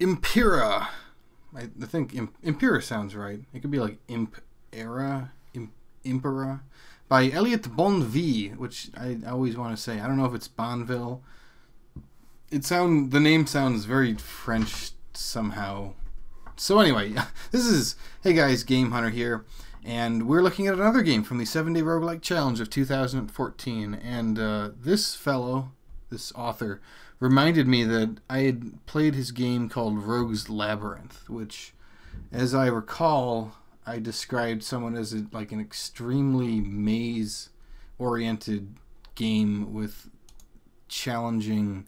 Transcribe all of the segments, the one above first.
Impera. I, I think Im- Impera sounds right. It could be like Imp Era, Imp- Impera, by Elliot Bonvie, which I always want to say. I don't know if it's Bonville. It sound the name sounds very French somehow. So anyway, this is hey guys, Game Hunter here, and we're looking at another game from the Seven Day Roguelike Challenge of 2014. And uh, this fellow, this author, reminded me that I had played his game called Rogue's Labyrinth, which, as I recall, I described someone as a, like an extremely maze-oriented game with challenging.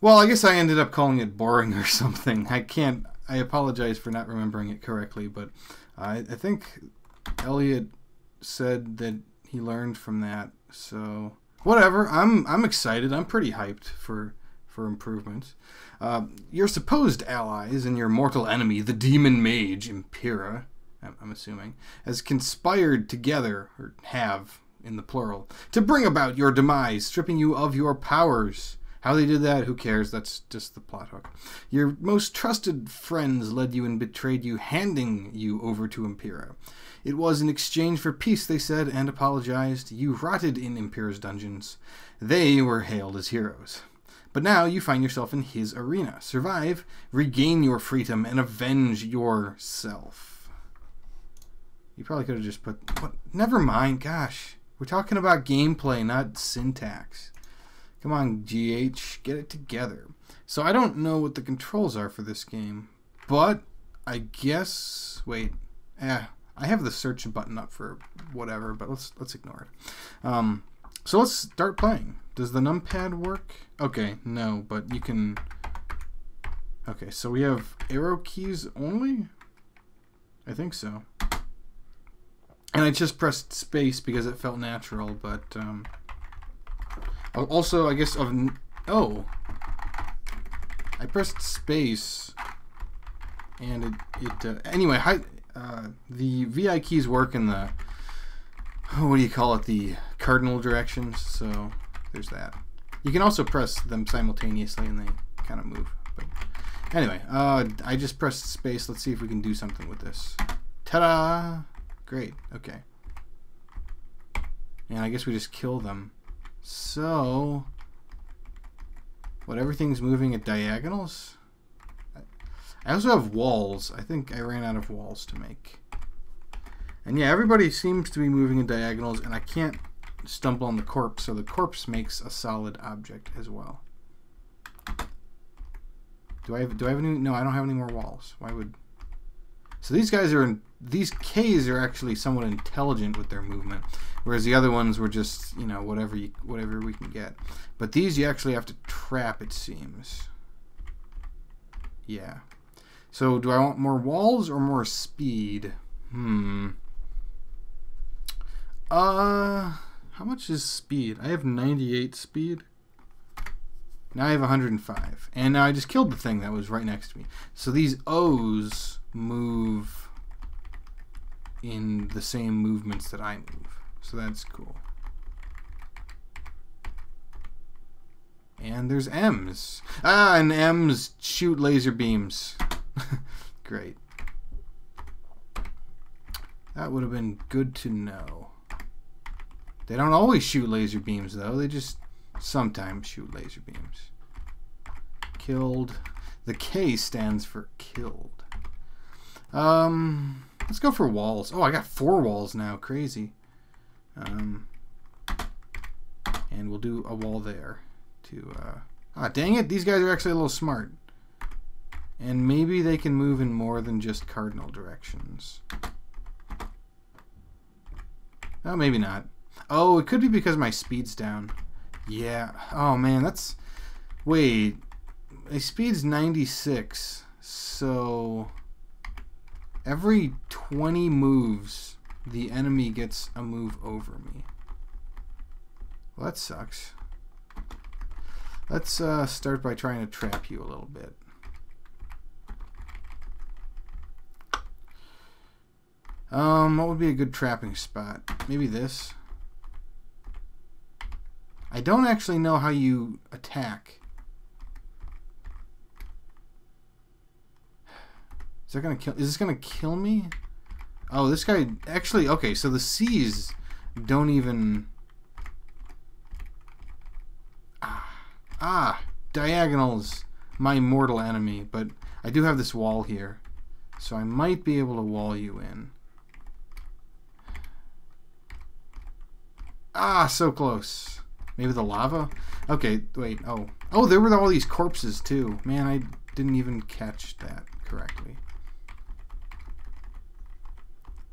Well, I guess I ended up calling it boring or something. I can't. I apologize for not remembering it correctly, but I, I think Elliot said that he learned from that. So whatever. I'm I'm excited. I'm pretty hyped for for improvements. Uh, your supposed allies and your mortal enemy, the demon mage Impera, I'm assuming, has conspired together, or have in the plural, to bring about your demise, stripping you of your powers. How they did that, who cares? That's just the plot hook. Your most trusted friends led you and betrayed you, handing you over to Impera. It was in exchange for peace, they said, and apologized. You rotted in Impera's dungeons. They were hailed as heroes. But now you find yourself in his arena. Survive, regain your freedom, and avenge yourself. You probably could have just put. What? Never mind. Gosh, we're talking about gameplay, not syntax. Come on, GH, get it together. So I don't know what the controls are for this game, but I guess. Wait. Eh, I have the search button up for whatever, but let's let's ignore it. Um, so let's start playing. Does the numpad work? Okay, no, but you can. Okay, so we have arrow keys only. I think so. And I just pressed space because it felt natural, but um, also I guess of oh, I pressed space, and it it uh, anyway. Hi, uh, the VI keys work in the what do you call it? The cardinal directions. So there's that. You can also press them simultaneously, and they kind of move. But anyway, uh, I just pressed space. Let's see if we can do something with this. Ta-da! Great. Okay. And I guess we just kill them. So, what? Everything's moving at diagonals. I also have walls. I think I ran out of walls to make. And yeah, everybody seems to be moving in diagonals, and I can't stumble on the corpse, so the corpse makes a solid object as well. Do I have, do I have any? No, I don't have any more walls. Why would... So these guys are in... These Ks are actually somewhat intelligent with their movement, whereas the other ones were just, you know, whatever you, whatever we can get. But these you actually have to trap, it seems. Yeah. So do I want more walls or more speed? Hmm. Uh, how much is speed? I have 98 speed. Now I have 105. And now I just killed the thing that was right next to me. So these O's move in the same movements that I move. So that's cool. And there's M's. Ah, and M's shoot laser beams. Great. That would have been good to know. They don't always shoot laser beams, though. They just sometimes shoot laser beams. Killed. The K stands for killed. Um, let's go for walls. Oh, I got four walls now. Crazy. Um, and we'll do a wall there. To uh, ah, dang it! These guys are actually a little smart. And maybe they can move in more than just cardinal directions. Oh, maybe not. Oh, it could be because my speed's down. Yeah. Oh, man, that's... Wait. My speed's 96. So... Every 20 moves, the enemy gets a move over me. Well, that sucks. Let's uh, start by trying to trap you a little bit. Um, what would be a good trapping spot? Maybe this. I don't actually know how you attack. Is that gonna kill? Is this gonna kill me? Oh, this guy actually. Okay, so the C's don't even. Ah, ah, diagonals, my mortal enemy. But I do have this wall here, so I might be able to wall you in. Ah, so close. Maybe the lava? Okay, wait. Oh, oh, there were all these corpses too. Man, I didn't even catch that correctly.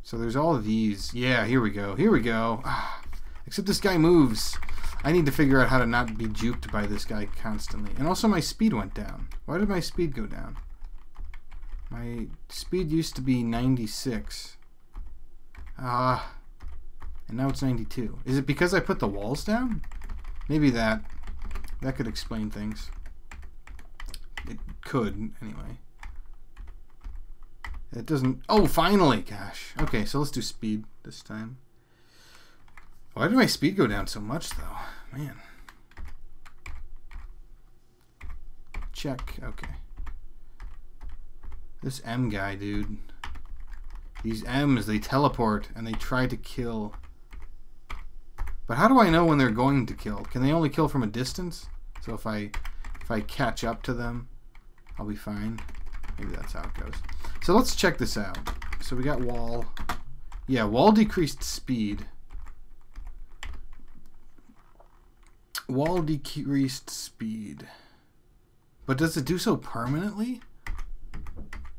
So there's all these. Yeah, here we go. Here we go. Ah, except this guy moves. I need to figure out how to not be juked by this guy constantly. And also my speed went down. Why did my speed go down? My speed used to be 96. Ah. And now it's 92. Is it because I put the walls down? Maybe that. That could explain things. It could, anyway. It doesn't... Oh, finally! Gosh. Okay, so let's do speed this time. Why did my speed go down so much, though? Man. Check. Okay. This M guy, dude. These M's, they teleport and they try to kill. But how do I know when they're going to kill? Can they only kill from a distance? So if I if I catch up to them, I'll be fine. Maybe that's how it goes. So let's check this out. So we got wall. Yeah, wall decreased speed. Wall decreased speed. But does it do so permanently?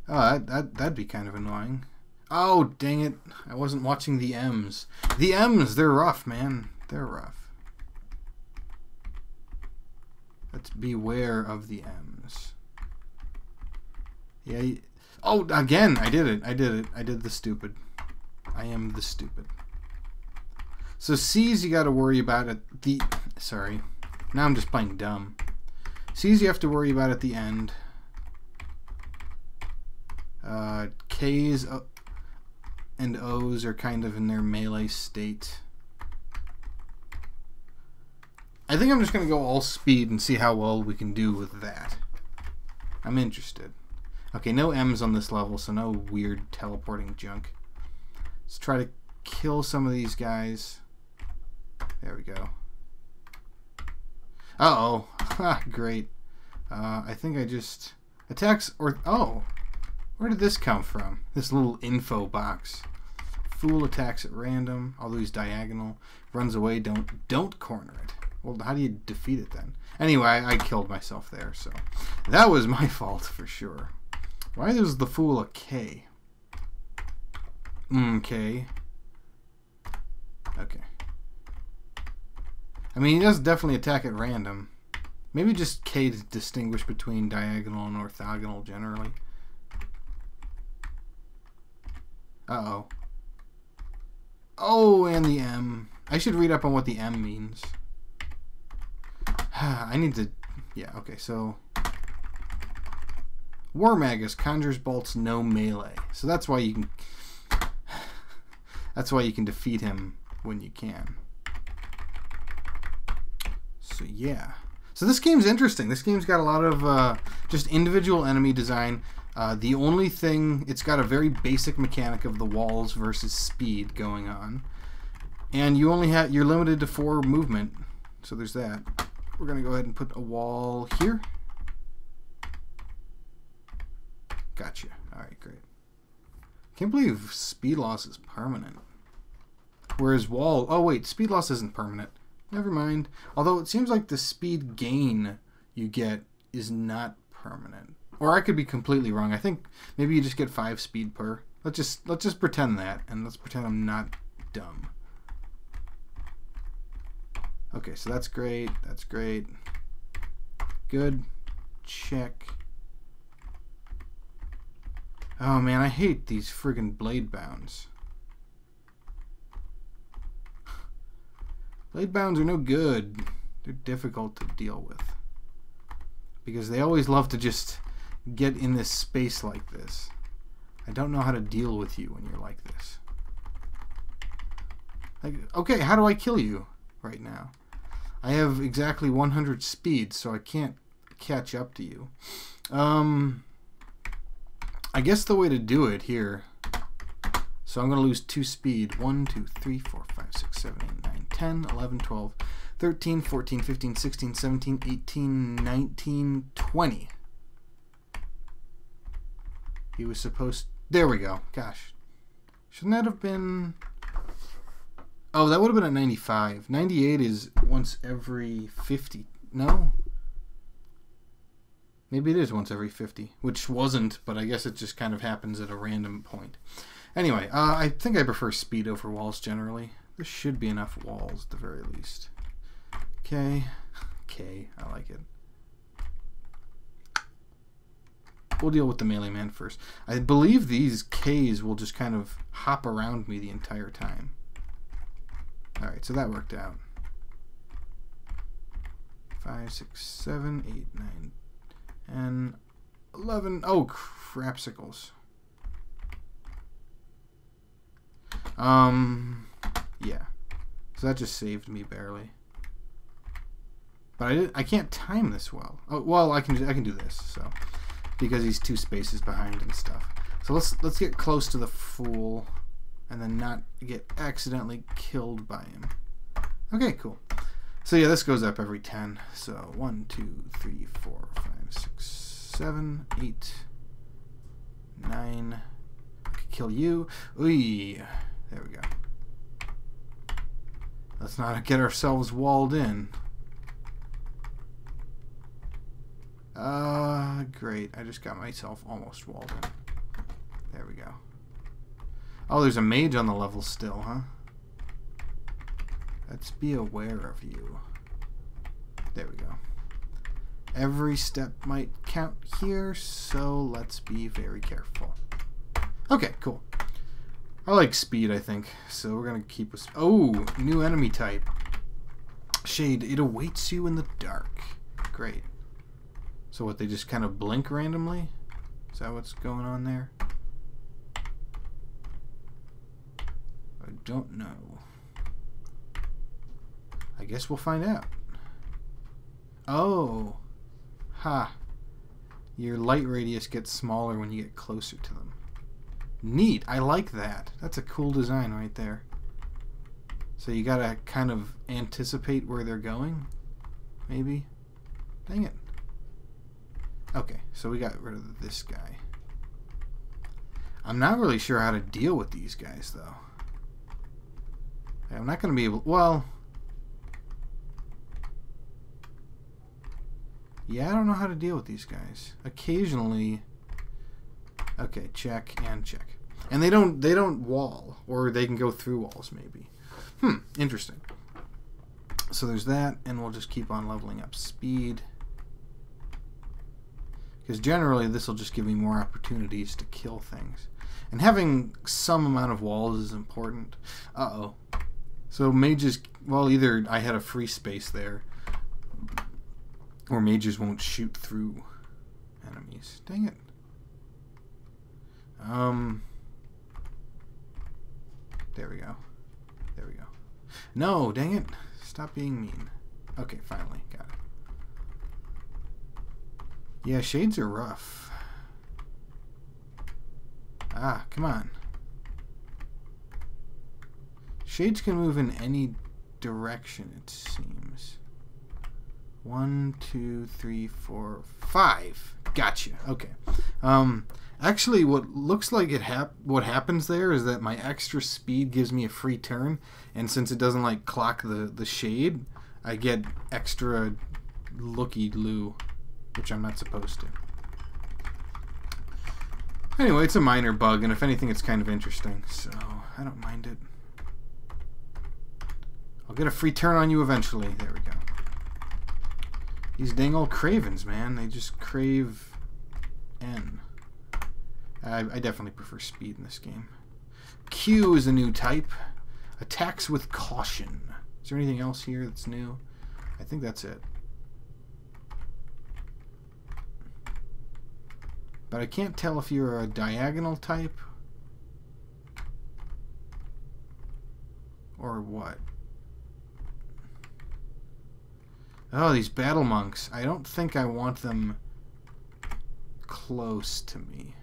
Oh, that, that, that'd be kind of annoying. Oh, dang it. I wasn't watching the M's. The M's, they're rough, man. They're rough. Let's beware of the M's. Yeah. Oh, again, I did it. I did it. I did the stupid. I am the stupid. So C's you got to worry about at the... Sorry. Now I'm just playing dumb. C's you have to worry about at the end. Uh, K's and O's are kind of in their melee state. I think I'm just going to go all speed and see how well we can do with that. I'm interested. Okay, no M's on this level, so no weird teleporting junk. Let's try to kill some of these guys. There we go. Uh-oh. Great. Uh, I think I just... Attacks or... Oh! Where did this come from? This little info box. Fool attacks at random, although he's diagonal. Runs away, don't don't corner it. Well, how do you defeat it then? Anyway, I killed myself there, so that was my fault for sure. Why is the fool a K? Mm, K. Okay. I mean, he does definitely attack at random. Maybe just K to distinguish between diagonal and orthogonal generally. Uh-oh. Oh, and the M. I should read up on what the M means. I need to... Yeah, okay, so... War Magus conjures bolts no melee. So that's why you can... That's why you can defeat him when you can. So yeah. So this game's interesting. This game's got a lot of uh, just individual enemy design. Uh, the only thing, it's got a very basic mechanic of the walls versus speed going on. And you only have, you're limited to four movement. So there's that. We're going to go ahead and put a wall here. Gotcha. Alright, great. Can't believe speed loss is permanent. Whereas wall, oh wait, speed loss isn't permanent. Never mind. Although it seems like the speed gain you get is not permanent. Or I could be completely wrong. I think maybe you just get five speed per. Let's just let's just pretend that, and let's pretend I'm not dumb. Okay, so that's great. That's great. Good. Check. Oh man, I hate these friggin' blade bounds. Blade bounds are no good. They're difficult to deal with. Because they always love to just get in this space like this. I don't know how to deal with you when you're like this. Like, okay, how do I kill you right now? I have exactly 100 speed, so I can't catch up to you. Um, I guess the way to do it here. So I'm going to lose 2 speed. 1, 2, 3, 4, 5, 6, 7, 8, 9, 10, 11, 12, 13, 14, 15, 16, 17, 18, 19, 20. He was supposed... There we go. Gosh. Shouldn't that have been... Oh, that would have been at 95. 98 is once every 50. No? Maybe it is once every 50, which wasn't, but I guess it just kind of happens at a random point. Anyway, uh, I think I prefer speed over walls generally. There should be enough walls at the very least. Okay. Okay, I like it. We'll deal with the melee man first. I believe these Ks will just kind of hop around me the entire time. Alright, so that worked out. 5, 6, 7, 8, 9, and 11. Oh, crapsicles. Um, yeah. So that just saved me barely. But I, did, I can't time this well. Oh, well, I can I can do this. So because he's two spaces behind and stuff. So let's let's get close to the fool and then not get accidentally killed by him. Okay, cool. So yeah, this goes up every 10. So 1, 2, 3, 4, 5, 6, 7, 8, 9. I could kill you. Ooh, there we go. Let's not get ourselves walled in. Uh, great. I just got myself almost walled in. There we go. Oh, there's a mage on the level still, huh? Let's be aware of you. There we go. Every step might count here, so let's be very careful. Okay, cool. I like speed, I think, so we're going to keep with... Oh, new enemy type. Shade, it awaits you in the dark. Great. So what, they just kind of blink randomly? Is that what's going on there? Don't know. I guess we'll find out. Oh. Ha. Your light radius gets smaller when you get closer to them. Neat. I like that. That's a cool design right there. So you gotta kind of anticipate where they're going? Maybe? Dang it. Okay, so we got rid of this guy. I'm not really sure how to deal with these guys, though. I'm not going to be able... Well... Yeah, I don't know how to deal with these guys. Occasionally... Okay, check and check. And they don't they don't wall, or they can go through walls, maybe. Hmm, interesting. So there's that, and we'll just keep on leveling up speed. Because generally this will just give me more opportunities to kill things. And having some amount of walls is important. Uh-oh. So mages, well, either I had a free space there, or mages won't shoot through enemies. Dang it. Um, there we go. There we go. No, dang it. Stop being mean. Okay, finally. Got it. Yeah, shades are rough. Ah, come on. Shades can move in any direction, it seems. One, two, three, four, five. Gotcha. Okay. Um, actually, what looks like it hap what happens there is that my extra speed gives me a free turn, and since it doesn't like clock the the shade, I get extra looky loo which I'm not supposed to. Anyway, it's a minor bug, and if anything, it's kind of interesting, so I don't mind it. I'll get a free turn on you eventually. There we go. These dang old cravens, man. They just crave N. I, I definitely prefer speed in this game. Q is a new type. Attacks with caution. Is there anything else here that's new? I think that's it. But I can't tell if you're a diagonal type or what. Oh, these battle monks. I don't think I want them close to me.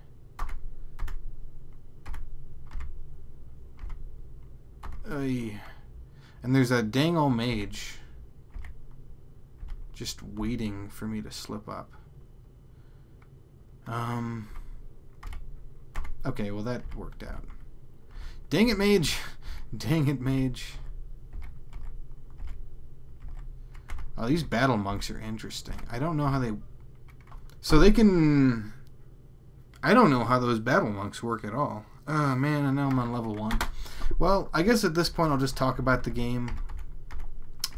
Ay. And there's a dang old mage just waiting for me to slip up. Um. Okay, well that worked out. Dang it, mage! Dang it, mage. Oh, these battle monks are interesting. I don't know how they... So they can... I don't know how those battle monks work at all. Oh, man, and now I'm on level 1. Well, I guess at this point I'll just talk about the game.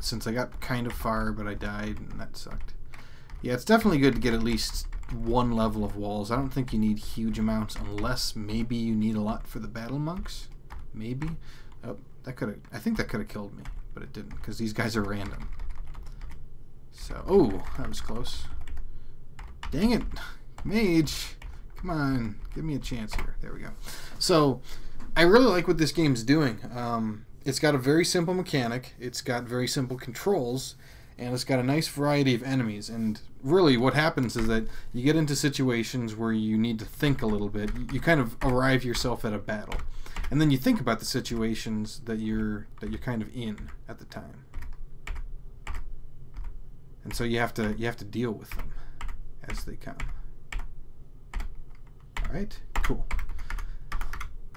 Since I got kind of far, but I died, and that sucked. Yeah, it's definitely good to get at least one level of walls. I don't think you need huge amounts unless maybe you need a lot for the battle monks. Maybe. Oh, that could have... I think that could have killed me, but it didn't, because these guys are random. So, oh, that was close. Dang it. Mage. Come on. Give me a chance here. There we go. So, I really like what this game's doing. Um, it's got a very simple mechanic. It's got very simple controls. And it's got a nice variety of enemies. And really, what happens is that you get into situations where you need to think a little bit. You kind of arrive yourself at a battle. And then you think about the situations that you're that you're kind of in at the time and so you have to you have to deal with them as they come. All right, cool.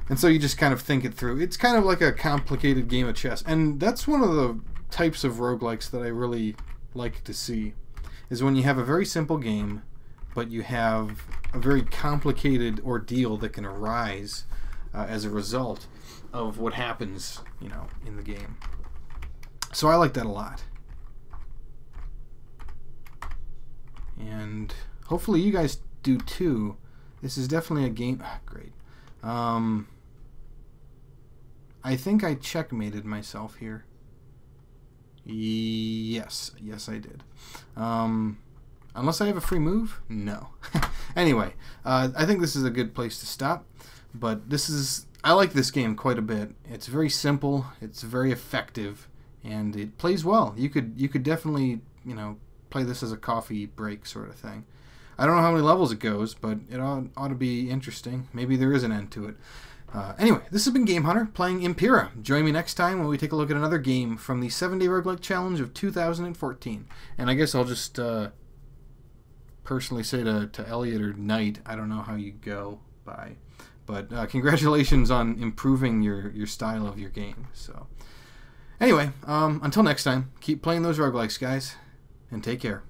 And so you just kind of think it through. It's kind of like a complicated game of chess, and that's one of the types of roguelikes that I really like to see. Is when you have a very simple game, but you have a very complicated ordeal that can arise uh, as a result of what happens, you know, in the game. So I like that a lot. And hopefully you guys do too. This is definitely a game. Ah, great. Um, I think I checkmated myself here. Yes, yes, I did. Um, unless I have a free move? No. anyway, uh, I think this is a good place to stop. But this is. I like this game quite a bit. It's very simple, it's very effective, and it plays well. You could you could definitely, you know, play this as a coffee break sort of thing. I don't know how many levels it goes, but it ought, ought to be interesting. Maybe there is an end to it. Uh, anyway, this has been Game Hunter playing Impera. Join me next time when we take a look at another game from the 7 Day Roguelike Challenge of 2014. And I guess I'll just uh, personally say to, to Elliot or kniiight, I don't know how you go by. But uh, congratulations on improving your, your style of your game. So, anyway, um, until next time, keep playing those roguelikes, guys and take care.